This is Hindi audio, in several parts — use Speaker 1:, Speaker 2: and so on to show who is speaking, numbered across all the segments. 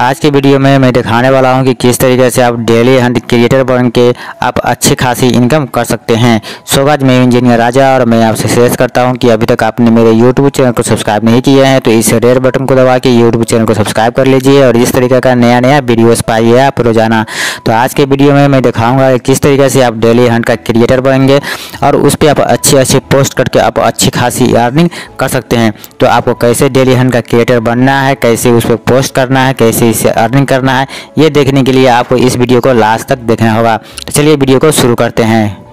Speaker 1: आज के वीडियो में मैं दिखाने वाला हूँ कि किस तरीके से आप डेली हंट क्रिएटर बन के आप अच्छी खासी इनकम कर सकते हैं। सो आज मैं इंजीनियर राजा और मैं आपसे सजेस्ट करता हूँ कि अभी तक आपने मेरे यूट्यूब चैनल को सब्सक्राइब नहीं किया है तो इस रेड बटन को दबा के यूट्यूब चैनल को सब्सक्राइब कर लीजिए और इस तरीके का नया नया वीडियोज़ पाइए आप रोज़ाना। तो आज के वीडियो में मैं दिखाऊँगा किस तरीके से आप डेली हंट का क्रिएटर बनेंगे और उस पर आप अच्छी अच्छी पोस्ट करके आप अच्छी खासी अर्निंग कर सकते हैं। तो आपको कैसे डेली हंट का क्रिएटर बनना है, कैसे उस पर पोस्ट करना है, कैसे इसे अर्निंग करना है। ये देखने के लिए आपको इस वीडियो को लास्ट तक देखना होगा। तो चलिए वीडियो को शुरू करते हैं।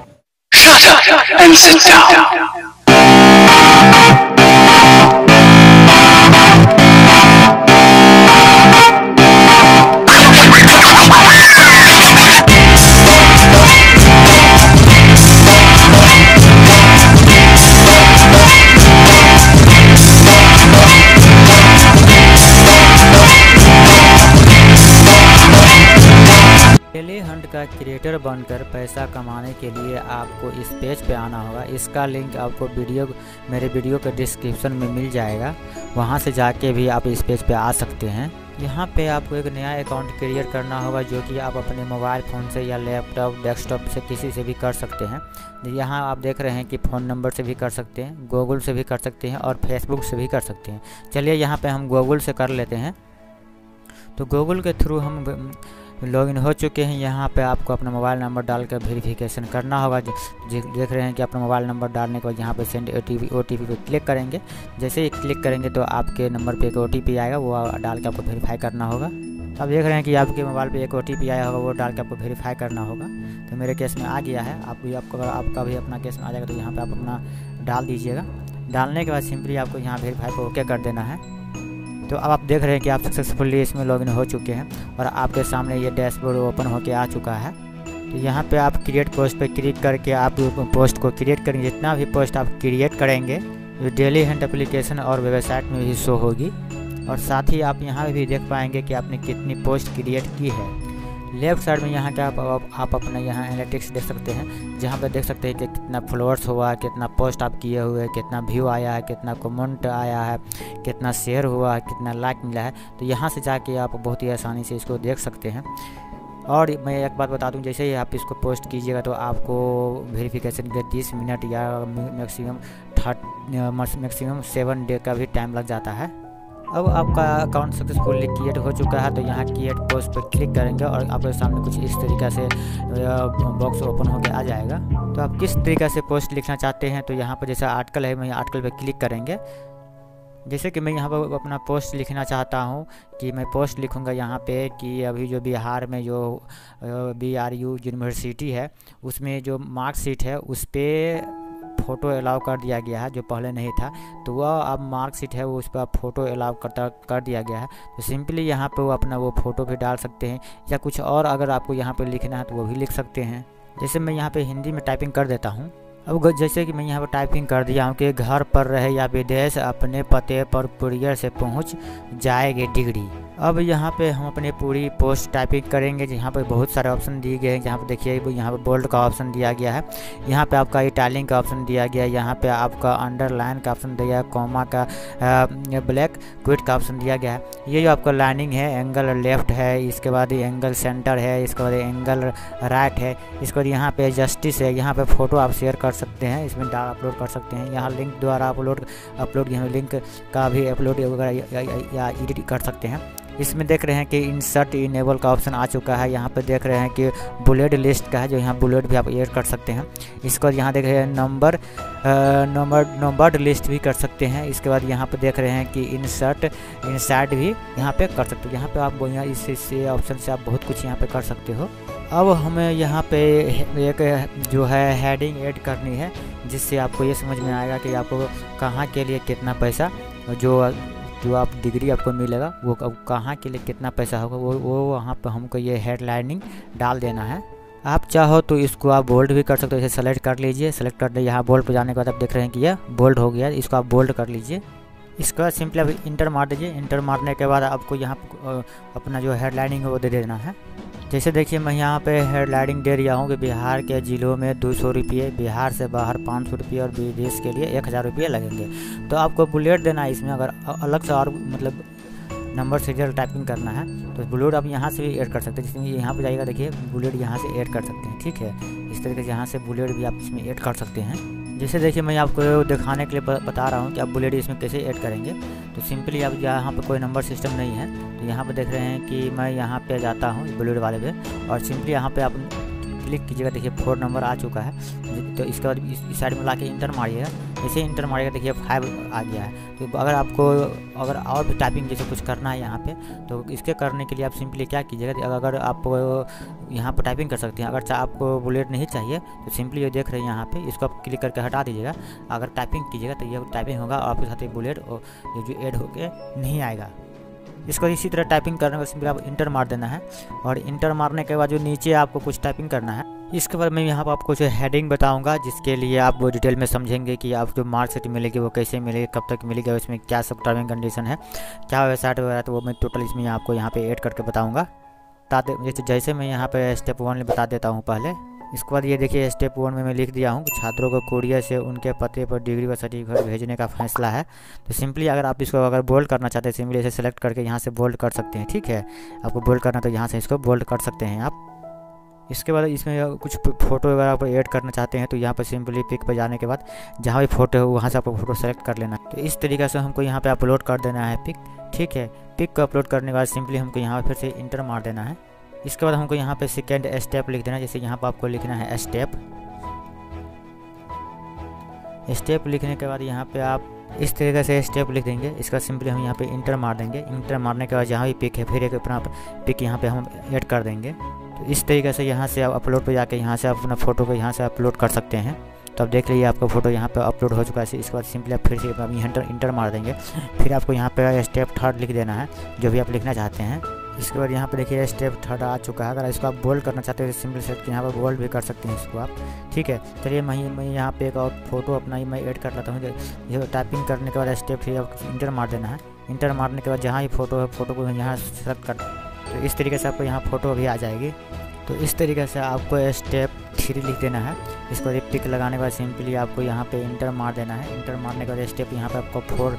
Speaker 1: का क्रिएटर बनकर पैसा कमाने के लिए आपको इस पेज पे आना होगा। इसका लिंक आपको वीडियो, मेरे वीडियो के डिस्क्रिप्शन में मिल जाएगा। वहाँ से जाके भी आप इस पेज पे आ सकते हैं। यहाँ पे आपको एक नया अकाउंट क्रिएट करना होगा, जो कि आप अपने मोबाइल फ़ोन से या लैपटॉप, डेस्कटॉप से किसी से भी कर सकते हैं। यहाँ आप देख रहे हैं कि फ़ोन नंबर से भी कर सकते हैं, गूगल से भी कर सकते हैं और फेसबुक से भी कर सकते हैं। चलिए यहाँ पे हम गूगल से कर लेते हैं। तो गूगल के थ्रू हम लॉगिन हो चुके हैं। यहाँ पे आपको अपना मोबाइल नंबर डाल कर वेरीफिकेशन करना होगा। देख रहे हैं कि अपना मोबाइल नंबर डालने के बाद यहाँ पे send O T P P click करेंगे। जैसे ही क्लिक करेंगे तो आपके नंबर पे एक ओ टी पी आएगा, वो डाल के आपको वेरीफाई करना होगा। अब देख रहे हैं कि आपके मोबाइल पे एक ओ टी पी आया होगा, वो डाल के आपको वेरीफाई करना होगा। तो मेरे केस में आ गया है। आप भी, आपको अगर आपका भी अपना केस में आ जाएगा तो यहाँ पर आप अपना डाल दीजिएगा। डालने के बाद सिंपली आपको यहाँ वेरीफाई को ओके कर देना है। तो अब आप देख रहे हैं कि आप सक्सेसफुली इसमें लॉगिन हो चुके हैं और आपके सामने ये डैशबोर्ड ओपन होकर आ चुका है। तो यहाँ पे आप क्रिएट पोस्ट पे क्लिक करके आप पोस्ट को क्रिएट करेंगे, जितना भी पोस्ट आप क्रिएट करेंगे जो डेली हैंड एप्लीकेशन और वेबसाइट में भी शो होगी। और साथ ही आप यहाँ भी देख पाएँगे कि आपने कितनी पोस्ट क्रिएट की है। लेफ़्ट साइड में यहाँ का आप, आप, आप अपना यहाँ एनालिटिक्स देख सकते हैं जहाँ पे देख सकते हैं कि कितना फॉलोअर्स हुआ है कितना पोस्ट आप किए हुए हैं कितना व्यू आया है कितना कमेंट आया है कितना शेयर हुआ है कितना लाइक मिला है। तो यहाँ से जाके आप बहुत ही आसानी से इसको देख सकते हैं। और मैं एक बात बता दूँ जैसे ही आप इसको पोस्ट कीजिएगा तो आपको वेरिफिकेशन के तीस मिनट या maximum thirty maximum seven day का भी टाइम लग जाता है। अब आपका अकाउंट सक्सेसफुली क्रिएट हो चुका है तो यहाँ क्रिएट पोस्ट पर क्लिक करेंगे और आपके सामने कुछ इस तरीक़े से बॉक्स ओपन होकर आ जाएगा। तो आप किस तरीक़े से पोस्ट लिखना चाहते हैं तो यहाँ पर जैसा आर्टिकल है, मैं आर्टिकल पर क्लिक करेंगे। जैसे कि मैं यहाँ पर अपना पोस्ट लिखना चाहता हूँ, कि मैं पोस्ट लिखूँगा यहाँ पे कि अभी जो बिहार में जो बी आर यू यूनिवर्सिटी है, उसमें जो मार्कशीट है, उस पर फ़ोटो अलाउ कर दिया गया है, जो पहले नहीं था। तो वह अब मार्कशीट है, वो उस पर फ़ोटो अलाउ करता, कर दिया गया है। तो सिंपली यहाँ पर वो अपना वो फ़ोटो भी डाल सकते हैं, या कुछ और अगर आपको यहाँ पर लिखना है तो वो भी लिख सकते हैं। जैसे मैं यहाँ पर हिंदी में टाइपिंग कर देता हूँ। अब जैसे कि मैं यहाँ पर टाइपिंग कर दिया हूँ कि घर पर रहे या विदेश अपने पते पर कुरियर से पहुँच जाएगी डिग्री। अब यहाँ पे हम अपनी पूरी पोस्ट टाइपिंग करेंगे, जहाँ पे बहुत सारे ऑप्शन दिए गए हैं। जहाँ पे देखिए यहाँ पे बोल्ड का ऑप्शन दिया गया है। यहाँ पे आपका इटालिंग का ऑप्शन दिया गया है। यहाँ पे आपका अंडरलाइन का ऑप्शन दिया है। कॉमा का ब्लैक क्विट का ऑप्शन दिया गया है। ये जो आपका लाइनिंग है एंगल लेफ़्ट है, इसके बाद एंगल सेंटर है, इसके बाद एंगल राइट है, इसके बाद यहाँ पे जस्टिस है। यहाँ पर फ़ोटो आप शेयर कर सकते हैं, इसमें डाल अपलोड कर सकते हैं। यहाँ लिंक द्वारा अपलोड अपलोड लिंक का भी अपलोड वगैरह या एडिट कर सकते हैं। इसमें देख रहे हैं कि इंसर्ट इनेबल का ऑप्शन आ चुका है। यहाँ पर देख रहे हैं कि बुलेट लिस्ट का है, जो यहाँ बुलेट भी आप ऐड कर सकते हैं। इसको यहाँ देख रहे हैं नंबर नंबर नंबर्ड लिस्ट भी कर सकते हैं। इसके बाद यहाँ पर देख रहे हैं कि इंसर्ट इंसर्ट भी यहाँ पे कर सकते हो। यहाँ पे आप यहाँ इस ऑप्शन से आप बहुत कुछ यहाँ पे कर सकते हो। अब हमें यहाँ पे एक, जो है हेडिंग ऐड करनी है, जिससे आपको ये समझ में आएगा कि आपको कहाँ के लिए कितना पैसा जो जो आप डिग्री आपको मिलेगा, वो अब कहाँ के लिए कितना पैसा होगा, वो वो वहाँ पर हमको ये हेडलाइनिंग डाल देना है। आप चाहो तो इसको आप बोल्ड भी कर सकते हो, इसे सेलेक्ट कर लीजिए। सेलेक्ट कर यहाँ बोल्ड पर जाने के बाद आप देख रहे हैं कि यह बोल्ड हो गया, इसको आप बोल्ड कर लीजिए। इसके बाद सिंपली आप इंटर मार दीजिए। इंटर मारने के बाद आपको यहाँ अपना जो हेडलाइनिंग है वो दे देना है। जैसे देखिए, मैं यहाँ पे हेडलाइनिंग दे रहा हूँ कि बिहार के ज़िलों में दो सौ रुपये, बिहार से बाहर पाँच सौ रुपये और विदेश के लिए एक हज़ार रुपये लगेंगे। तो आपको बुलेट देना है इसमें, अगर अलग से और मतलब नंबर सीरियल टाइपिंग करना है तो बुलेट आप यहाँ से भी ऐड कर सकते हैं। जिसमें यहाँ पर जाइएगा, देखिए बुलेट यहाँ से ऐड कर सकते हैं, ठीक है? इस तरीके से यहाँ से बुलेट भी आप इसमें ऐड कर सकते हैं। जैसे देखिए मैं आपको दिखाने के लिए बता रहा हूँ कि आप बुलेट इसमें कैसे ऐड करेंगे। तो सिंपली आप यहाँ पर कोई नंबर सिस्टम नहीं है। तो यहाँ पर देख रहे हैं कि मैं यहाँ पर जाता हूँ बुलेट वाले पे और सिंपली यहाँ पर आप क्लिक कीजिएगा, देखिए फोर नंबर आ चुका है। तो इसके बाद इस साइड में ला के इंटर मारिएगा जैसे इंटर मारिएगा, देखिए फाइव आ गया है। तो अगर आपको, अगर और भी टाइपिंग जैसे कुछ करना है यहाँ पे तो इसके करने के लिए आप सिंपली क्या कीजिएगा, अगर आप यहाँ पर टाइपिंग कर सकते हैं। अगर आपको बुलेट नहीं चाहिए तो सिंपली ये देख रहे हैं यहाँ पे, इसको आप क्लिक करके हटा दीजिएगा। अगर टाइपिंग कीजिएगा तो ये टाइपिंग होगा, आपके साथ बुलेट और जो एड होके नहीं आएगा। इसको इसी तरह टाइपिंग करने के सिंपली आप इंटर मार देना है। और इंटर मारने के बाद जो नीचे आपको कुछ टाइपिंग करना है, इसके बाद मैं यहाँ पर आपको जो हेडिंग बताऊँगा, जिसके लिए आप वो डिटेल में समझेंगे कि आप जो मार्कशीट मिलेगी, वो कैसे मिलेगी, कब तक मिलेगी उसमें क्या सब टर्म एंड कंडीशन है, क्या वेबसाइट वगैरह तो वो मैं टोटल इसमें आपको यहाँ पर ऐड करके बताऊँगा। जैसे मैं यहाँ पर स्टेप वन बता देता हूँ पहले। इसके बाद ये देखिए स्टेप वन में मैं लिख दिया हूँ कि छात्रों को कोरियर से उनके पते पर डिग्री व सर्टिफिकेट भेजने का फैसला है। तो सिंपली अगर आप इसको अगर बोल्ड करना चाहते हैं सिंपली इसे सेलेक्ट करके यहाँ से बोल्ड कर सकते हैं, ठीक है? आपको बोल्ड करना तो यहाँ से इसको बोल्ड कर सकते हैं आप। इसके बाद इसमें कुछ फ़ोटो वगैरह आप ऐड करना चाहते हैं तो यहाँ पर सिंपली पिक पर जाने के बाद जहाँ भी फ़ोटो हो, वहाँ से आपको फ़ोटो सेलेक्ट कर लेना। तो इस तरीके से हमको यहाँ पर अपलोड कर देना है पिक ठीक है? पिक को अपलोड करने के बाद सिंपली हमको यहाँ फिर से इंटर मार देना है। इसके बाद हमको यहाँ पे सेकेंड स्टेप लिख देना, जैसे यहाँ पर आपको लिखना है स्टेप स्टेप लिखने के बाद यहाँ पे आप इस तरीके से स्टेप लिख देंगे। इसका सिंपली हम यहाँ पे इंटर मार देंगे। इंटर मारने के बाद जहाँ भी पिक है, फिर एक अपना पिक यहाँ पे हम ऐड कर देंगे। तो इस तरीके से यहाँ से आप अपलोड पे जाके यहाँ से आप अपना फ़ोटो को यहाँ से अपलोड कर सकते हैं। तो आप देख लीजिए, आपका फ़ोटो यहाँ पे अपलोड हो चुका है। इसके बाद सिंपली आप फिर से इंटर इंटर मार देंगे। फिर आपको यहाँ पे स्टेप थर्ड लिख देना है, जो भी आप लिखना चाहते हैं। इसके बाद यहाँ पे देखिए स्टेप थर्ड आ चुका है। अगर इसको आप बोल्ड करना चाहते हैं तो सिंपल सेट के यहाँ पर बोल्ड भी कर सकते हैं इसको आप। ठीक है? चलिए मैं मैं यहाँ पे एक और फ़ोटो अपना ही मैं ऐड कर लेता हूँ। ये टाइपिंग करने के बाद स्टेप फिर आप इंटर मार देना है। इंटर मारने के बाद जहाँ ही फ़ोटो है फ़ोटो को यहाँ सेलेक्ट कर तो इस तरीके से आपको यहाँ फ़ोटो भी आ जाएगी। तो इस तरीके से आपको स्टेप थ्री लिख देना है। इसको एक टिक लगाने के बाद सिंपली आपको यहाँ पे इंटर मार देना है। इंटर मारने के बाद स्टेप यहाँ पे आपको फोर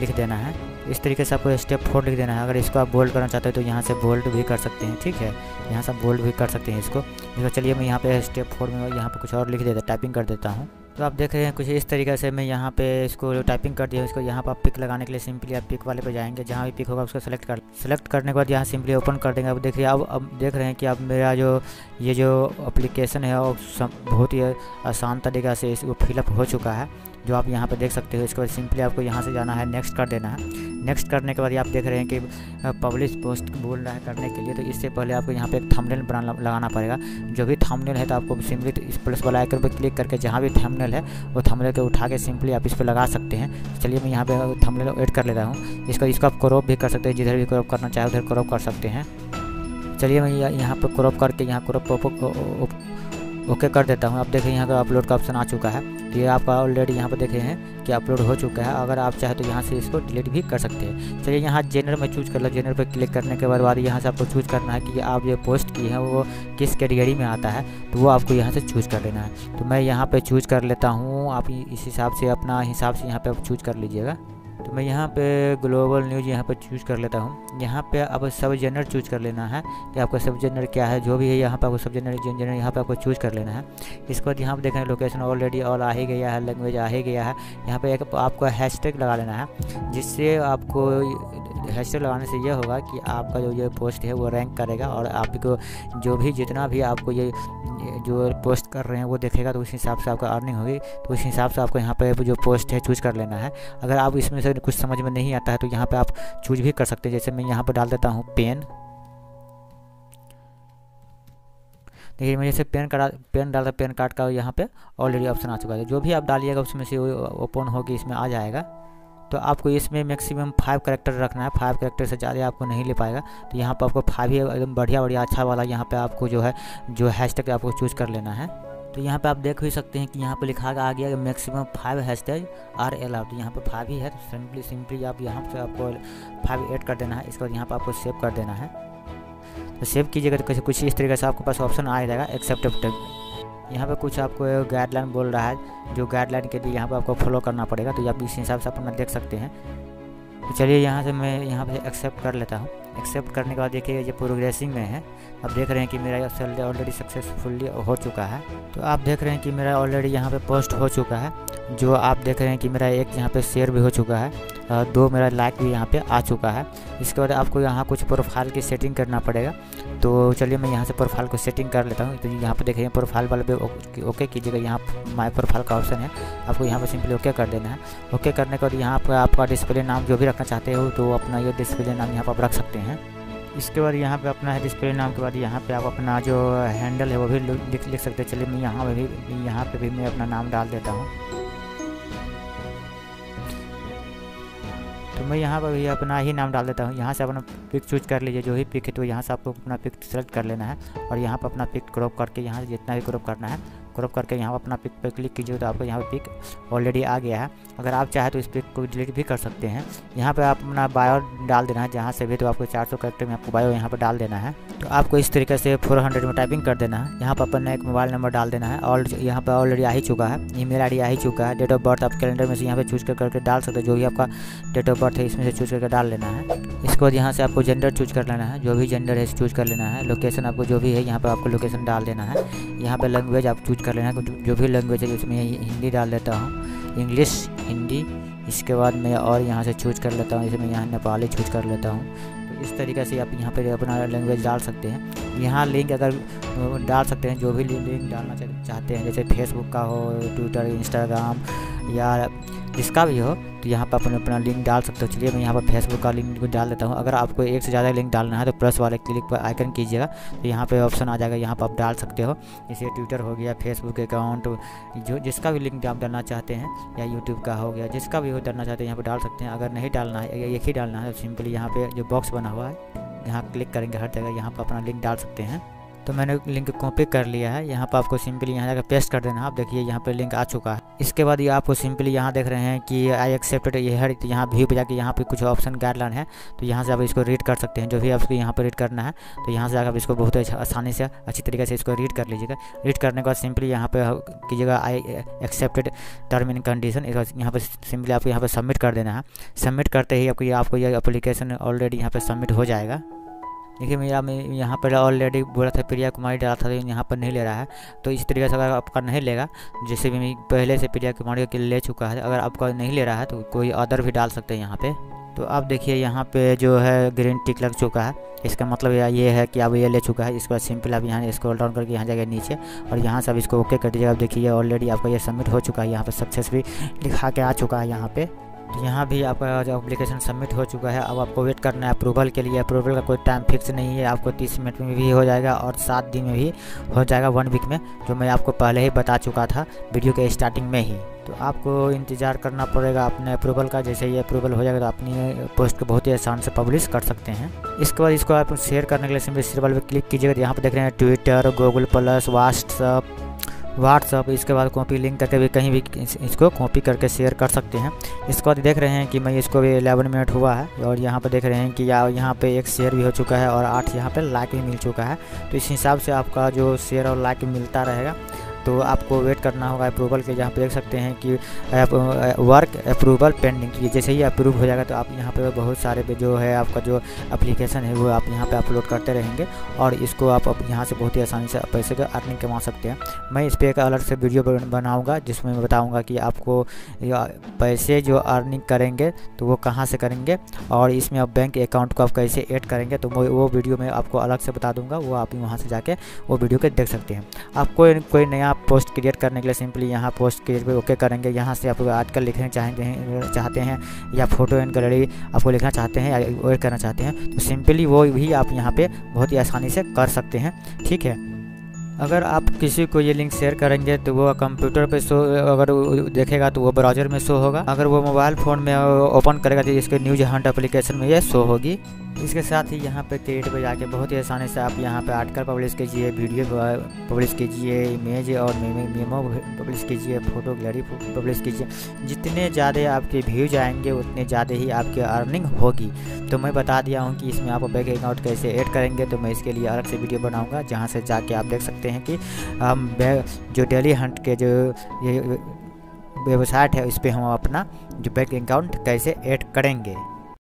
Speaker 1: लिख देना है। इस तरीके से आपको स्टेप फोर लिख देना है। अगर इसको आप बोल्ड करना चाहते हो तो यहाँ से बोल्ड भी कर सकते हैं, ठीक है? यहाँ से बोल्ड भी कर सकते हैं इसको। इसको चलिए मैं यहाँ पे स्टेप फोर में यहाँ पे कुछ और लिख देता टाइपिंग कर देता हूँ। तो आप देख रहे हैं कुछ इस तरीके से मैं यहाँ पे इसको टाइपिंग कर दिया इसको यहाँ पर आप पिक लगाने के लिए सिंपली आप पिक वाले पे जाएँगे। जहाँ भी पिक होगा उसको सेलेक्ट कर सेलेक्ट करने के बाद यहाँ सिंपली ओपन कर देंगे। अब देखिए, अब अब देख रहे हैं कि अब मेरा जो, ये जो अप्लीकेशन है वो बहुत ही आसान तरीके से इसको फिलअप हो चुका है। जो आप यहाँ पे देख सकते हो, इसके बाद सिंपली आपको यहाँ से जाना है नेक्स्ट कर देना है। नेक्स्ट करने के बाद आप देख रहे हैं कि पब्लिश पोस्ट बोल रहा है करने के लिए तो इससे पहले आपको यहाँ पे एक थंबनेल बना लगाना पड़ेगा। जो भी थंबनेल है तो आपको सिंपली इस प्लस वाला आइकन पर क्लिक करके जहाँ भी थंबनेल है, वो थंबनेल को उठा के सिंपली आप इस पर लगा सकते हैं। चलिए मैं यहाँ पे थंबनेल ऐड कर लेता हूँ। इसका, इसको आप क्रॉप भी कर सकते हैं, जिधर भी क्रॉप करना चाहे, उधर क्रॉप कर सकते हैं। चलिए मैं यहाँ पर क्रॉप करके, यहाँ क्रॉप ओके, कर देता हूँ। आप देखें यहाँ का अपलोड का ऑप्शन आ चुका है तो ये आपका ऑलरेडी यहाँ पर देखे हैं कि अपलोड हो चुका है। अगर आप चाहे तो यहाँ से इसको डिलीट भी कर सकते हैं। चलिए, यहाँ जेनर में चूज़ कर लो। जेनर पर क्लिक करने के बाद यहाँ से आपको चूज़ करना है कि आप ये पोस्ट की है, वो किस कैटेगरी में आता है तो वो आपको यहाँ से चूज़ कर लेना है। तो मैं यहाँ पर चूज़ कर लेता हूँ। आप इस हिसाब से, अपना हिसाब से यहाँ पर चूज़ कर लीजिएगा। तो मैं यहाँ पे ग्लोबल न्यूज़ यहाँ पे चूज़ कर लेता हूँ। यहाँ पे अब सब जनर चूज़ कर लेना है कि आपका सब जनर क्या है, जो भी है यहाँ पे आपको सब जनर जनर यहाँ पे आपको चूज़ कर लेना है। इसके बाद यहाँ पे देखें लोकेशन ऑलरेडी ऑल आ ही गया है लैंग्वेज आ ही गया है। यहाँ पर एक आपको हैशटैग लगा लेना है, जिससे आपको हैशटैग लगाने से यह होगा कि आपका जो ये पोस्ट है वो रैंक करेगा और आपको जो भी जितना भी आपको ये जो पोस्ट कर रहे हैं, वो देखेगा तो उस हिसाब से आपका अर्निंग होगी। तो उस हिसाब से आपको यहाँ पे जो पोस्ट है चूज़ कर लेना है। अगर आप इसमें से कुछ समझ में नहीं आता है तो यहाँ पर आप चूज़ भी कर सकते हैं। जैसे मैं यहाँ पर डाल देता हूँ पेन देखिए, मैं जैसे पेन कार्ड पेन डालता पेन कार्ड का यहाँ पे ऑलरेडी ऑप्शन आ चुका है। जो भी आप डालिएगा, उसमें से ओपन होकर इसमें आ जाएगा। तो आपको इसमें मैक्सिमम फाइव करेक्टर रखना है। फाइव करेक्टर से ज़्यादा आपको नहीं ले पाएगा। तो यहाँ पर आपको फाइव ही एकदम बढ़िया बढ़िया अच्छा वाला यहाँ पर आपको जो है, जो हैश टैग आपको चूज़ कर लेना है। तो यहाँ पे आप देख भी सकते हैं कि यहाँ पे लिखा आ गया maximum five hashtag R L तो यहाँ पे फाइव ही है। तो सिंपली सिंपली आप यहाँ से आपको फाइव ऐड कर देना है। इसके बाद यहाँ पर आपको सेव कर देना है। तो सेव कीजिएगा तो कुछ इस तरीके से आपके पास ऑप्शन आ जाएगा। एक्सेप्ट यहाँ पे कुछ आपको गाइडलाइन बोल रहा है, जो गाइडलाइन के लिए यहाँ पे आपको फॉलो करना पड़ेगा तो आप इस हिसाब से अपना देख सकते हैं। तो चलिए यहाँ से मैं यहाँ पे एक्सेप्ट कर लेता हूँ। एक्सेप्ट करने के बाद देखिए, ये प्रोग्रेसिंग में है। अब देख रहे हैं कि मेरा सैलरी ऑलरेडी सक्सेसफुली हो चुका है। तो आप देख रहे हैं कि मेरा ऑलरेडी यहाँ पे पोस्ट हो चुका है। जो आप देख रहे हैं कि मेरा एक यहाँ पे शेयर भी हो चुका है। दो मेरा लाइक भी यहाँ पे आ चुका है। इसके बाद आपको यहाँ कुछ प्रोफ़ाइल की सेटिंग करना पड़ेगा। तो चलिए मैं यहाँ से प्रोफ़ाइल को सेटिंग कर लेता हूँ। तो यहाँ पे देखिए प्रोफ़ाइल वाले पे ओके कीजिएगा। यहाँ माई प्रोफ़ाइल का ऑप्शन है। आपको यहाँ पे सिंपली ओके कर देना है। ओके करने के बाद यहाँ पर आपका डिस्प्ले नाम जो भी रखना चाहते हो तो अपना ये डिस्प्ले नाम यहाँ पर आप रख सकते हैं। इसके बाद यहाँ पे अपना है डिस्प्ले नाम के बाद यहाँ पे आप अपना जो हैंडल है वो भी लिख लिख सकते हैं। चलिए मैं यहाँ भी यहाँ पे भी मैं अपना नाम डाल देता हूँ। तो मैं यहाँ पर भी अपना ही नाम डाल देता हूँ। यहाँ से अपना पिक चूज़ कर लीजिए, जो भी पिक है तो यहाँ से आपको अपना पिक सेलेक्ट कर लेना है और यहाँ पर अपना पिक क्रॉप करके यहाँ से जितना भी क्रॉप करना है क्रॉप करके यहाँ पर अपना पिक पर क्लिक कीजिए तो आपको यहाँ पर पिक ऑलरेडी आ गया है। अगर आप चाहें तो इस पिक को डिलीट भी कर सकते हैं। यहाँ पर आप अपना बायो डाल देना है, जहाँ से भी तो आपको 400 करेक्टर में आपको बायो यहाँ पर डाल देना है। तो आपको इस तरीके से 400 में टाइपिंग कर देना है। यहाँ पर अपना एक मोबाइल नंबर डाल देना है। और यहाँ पर ऑलरेडी आ ही चुका है। ई मेल आ ही चुका है। डेट ऑफ़ बर्थ आप कैलेंडर में से यहाँ पर चूज़ कर करके डाल सकते हैं। जो भी आपका डेट ऑफ़ बर्थ है, इसमें से चूज़ करके डाल लेना है। इसके बाद यहाँ से आपको जेंडर चूज़ कर लेना है, जो भी जेंडर है चूज़ कर लेना है। लोकेशन आपको जो भी है, यहाँ पर आपको लोकेशन डाल देना है। यहाँ पर लैंग्वेज आप चूज़ कर लेना है जो भी लैंग्वेज है उसमें हिंदी डाल देता हूँ। इंग्लिश हिंदी इसके बाद मैं और यहाँ से चूज़ कर लेता हूँ, जैसे मैं यहाँ नेपाली चूज़ कर लेता हूँ। तो इस तरीके से आप यहाँ पर अपना लैंग्वेज डाल सकते हैं। यहाँ लिंक अगर डाल सकते हैं, जो भी लिंक डालना चाहते हैं, जैसे फेसबुक का हो ट्विटर इंस्टाग्राम या जिसका भी हो तो यहाँ पर अपने अपना लिंक डाल सकते हो। चलिए, मैं यहाँ पर फेसबुक का लिंक डाल देता हूँ। अगर आपको एक से ज़्यादा लिंक डालना है तो प्लस वाले क्लिक पर आइकन कीजिएगा। तो यहाँ पर ऑप्शन आ जाएगा, यहाँ पर आप डाल सकते हो। जैसे ट्विटर हो गया फेसबुक अकाउंट जो, जिसका भी लिंक आप डालना चाहते हैं, या यूट्यूब का हो गया, जिसका भी हो डालना चाहते हैं, यहाँ पर डाल सकते हैं। अगर नहीं डालना है एक ही डालना है तो सिंपली यहाँ पर जो बॉक्स बना हुआ है, यहाँ क्लिक करेंगे हर जगह, यहाँ पर अपना लिंक डाल सकते हैं। तो मैंने लिंक कॉपी कर लिया है। यहाँ पर आपको सिंपली यहाँ जाकर पेस्ट कर देना। आप देखिए, यहाँ पर लिंक आ चुका है। इसके बाद ये आपको सिंपली यहाँ देख रहे हैं कि आई एक्सेप्टेड ये हर यहाँ व्यू पे जाके यहाँ पे कुछ ऑप्शन गाइडलाइन है। तो यहाँ से आप इसको रीड कर सकते हैं। जो भी आपको यहाँ पर रीड करना है तो यहाँ से जाकर इसको बहुत आसानी से, अच्छी तरीके से इसको रीड कर लीजिएगा। रीड करने के बाद सिंपली यहाँ पर कीजिएगा I accepted term and condition यहाँ पर सिंपली आपको यहाँ पर सबमिट कर देना है। सबमिट करते ही आपको ये आपको ये अप्लीकेशन ऑलरेडी यहाँ पर सबमिट हो जाएगा। देखिए मेरा मैं यहाँ पर ऑलरेडी बोला था, प्रिया कुमारी डाला था यहाँ पर नहीं ले रहा है। तो इस तरीके से अगर आपका नहीं लेगा, जैसे भी मैं पहले से प्रिया कुमारी के ले चुका है, अगर आपका नहीं ले रहा है तो कोई अदर भी डाल सकते हैं यहाँ पर तो आप देखिए यहाँ पे जो है ग्रीन टिक लग चुका है। इसका मतलब ये है कि अब ये ले चुका है, इसके बाद सिंपल आप यहाँ स्क्रॉल डाउन करके यहाँ जाएगा नीचे, और यहाँ से अब इसको ओके कर दीजिएगा। अब देखिए ऑलरेडी आपका ये सबमिट हो चुका है, यहाँ पर सक्सेस भी लिखा के आ चुका है यहाँ पर तो यहाँ भी आपका जो अप्लीकेशन सबमिट हो चुका है, अब आपको वेट करना है अप्रूवल के लिए। अप्रूवल का कोई टाइम फिक्स नहीं है, आपको तीस मिनट में भी हो जाएगा और सात दिन में भी हो जाएगा वन वीक में, जो मैं आपको पहले ही बता चुका था वीडियो के स्टार्टिंग में ही। तो आपको इंतज़ार करना पड़ेगा अपने अप्रूवल का, जैसे ये अप्रूवल हो जाएगा तो अपनी पोस्ट को बहुत ही आसान से पब्लिश कर सकते हैं। इसके बाद इसको आप शेयर करने के लिए सिंपल पर क्लिक कीजिएगा। यहाँ पर देख रहे हैं Twitter Google plus WhatsApp WhatsApp इसके बाद कॉपी लिंक करके भी कहीं भी इसको कॉपी करके शेयर कर सकते हैं। इसके बाद देख रहे हैं कि मैं इसको भी एलेवन मिनट हुआ है और यहाँ पर देख रहे हैं कि यहाँ पे एक शेयर भी हो चुका है और आठ यहाँ पे लाइक भी मिल चुका है। तो इस हिसाब से आपका जो शेयर और लाइक मिलता रहेगा तो आपको वेट करना होगा अप्रूवल के, जहाँ पे देख सकते हैं कि वर्क अप्रूवल पेंडिंग जैसे ही अप्रूव हो जाएगा तो आप यहाँ पे बहुत सारे जो है आपका जो एप्लीकेशन है वो आप यहाँ पे अपलोड करते रहेंगे और इसको आप यहाँ से बहुत ही आसानी से पैसे का अर्निंग कमा सकते हैं। मैं इस पर एक अलग से वीडियो बनाऊँगा, जिसमें मैं बताऊँगा कि आपको पैसे जो अर्निंग करेंगे तो वो कहाँ से करेंगे और इसमें आप बैंक अकाउंट को आप कैसे ऐड करेंगे तो वो वीडियो मैं आपको अलग से बता दूँगा, वो आप वहाँ से जाके वो वीडियो के देख सकते हैं। आप कोई कोई नया पोस्ट क्रिएट करने के लिए सिंपली यहाँ पोस्ट क्रिएट पर ओके करेंगे। यहाँ से आप आर्टिकल लिखना चाहेंगे, चाहते हैं या फ़ोटो एंड गैलरी आपको लिखना चाहते हैं या एड करना चाहते हैं तो सिंपली वो भी आप यहाँ पर बहुत ही आसानी से कर सकते हैं। ठीक है? अगर आप किसी को ये लिंक शेयर करेंगे तो वो कंप्यूटर पे शो अगर देखेगा तो वो ब्राउज़र में शो होगा। अगर वो मोबाइल फ़ोन में ओपन करेगा तो इसके न्यूज़ हंट एप्लीकेशन में ये शो होगी। इसके साथ ही यहाँ पे क्रिएट पे जाके बहुत ही आसानी से आप यहाँ पे आर्टिकल पब्लिश कीजिए वीडियो पब्लिश कीजिए इमेज और मेमो पब्लिश कीजिए फ़ोटो गैलरी पब्लिश कीजिए। जितने ज़्यादा आपके व्यूज़ आएँगे, उतने ज़्यादा ही आपकी अर्निंग होगी। तो मैं बता दिया हूँ कि इसमें आप बैंक अकाउंट कैसे ऐड करेंगे तो मैं इसके लिए अलग से वीडियो बनाऊँगा, जहाँ से जाके आप देख सकते हैं कि हम जो डेली हंट के जो ये वेबसाइट है इस पर हम अपना जो बैंक अकाउंट कैसे ऐड करेंगे